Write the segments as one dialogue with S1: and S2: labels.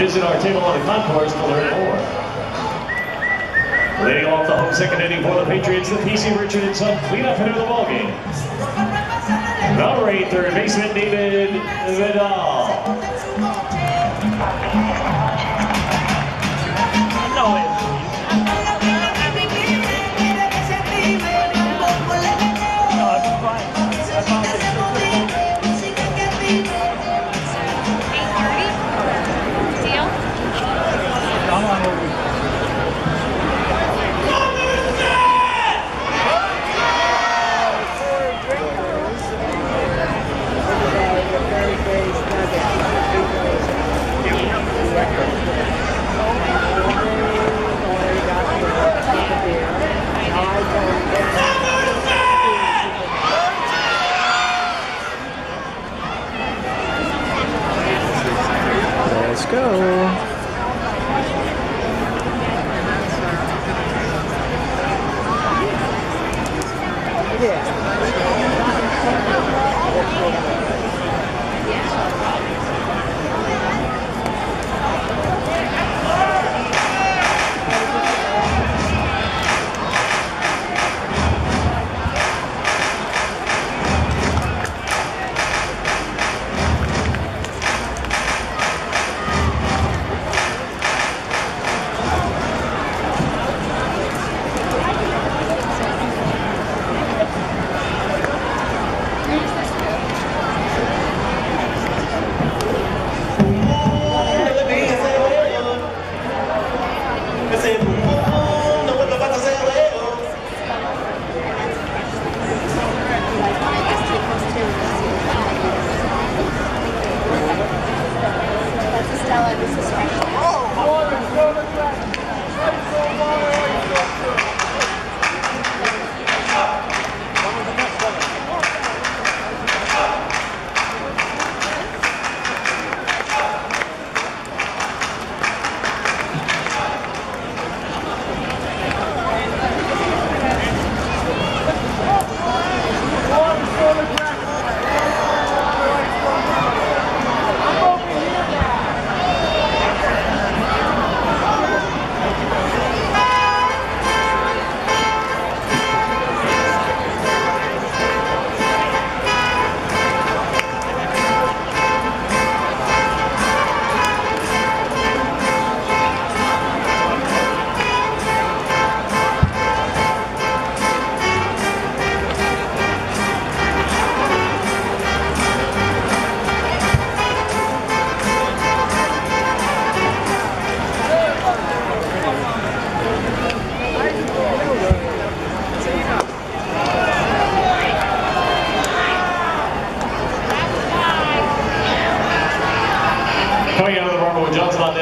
S1: Visit our table on the concourse to learn more. Leading off the home second inning for the Patriots, the PC Richard and Son cleanup hitter of the ballgame. Number eight, third baseman David Vidal.
S2: Go.
S3: Stella,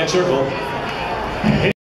S1: circle.